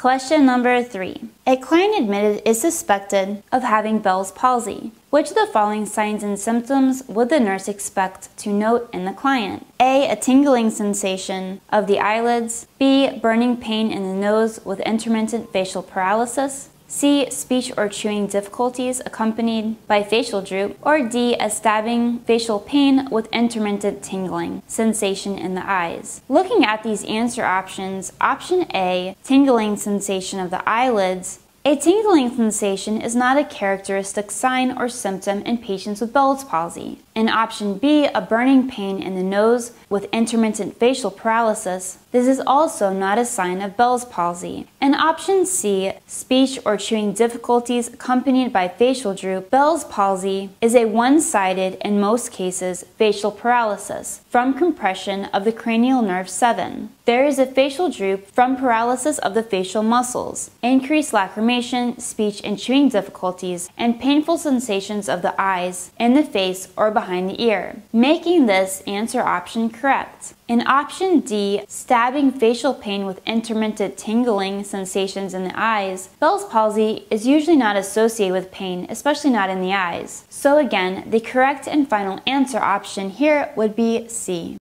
Question number three. A client admitted is suspected of having Bell's palsy. Which of the following signs and symptoms would the nurse expect to note in the client? A. A tingling sensation of the eyelids. B. Burning pain in the nose with intermittent facial paralysis. C. Speech or chewing difficulties accompanied by facial droop. Or D. A stabbing facial pain with intermittent tingling sensation in the eyes. Looking at these answer options, option A, tingling sensation of the eyelids, a tingling sensation is not a characteristic sign or symptom in patients with Bell's palsy. In option B, a burning pain in the nose with intermittent facial paralysis, this is also not a sign of Bell's palsy. In option C, speech or chewing difficulties accompanied by facial droop, Bell's palsy is a one-sided, in most cases, facial paralysis from compression of the cranial nerve 7. There is a facial droop from paralysis of the facial muscles, increased lacrimation, speech and chewing difficulties, and painful sensations of the eyes, in the face, or behind the ear, making this answer option correct. In option D, stabbing facial pain with intermittent tingling sensations in the eyes, Bell's palsy is usually not associated with pain, especially not in the eyes. So again, the correct and final answer option here would be C.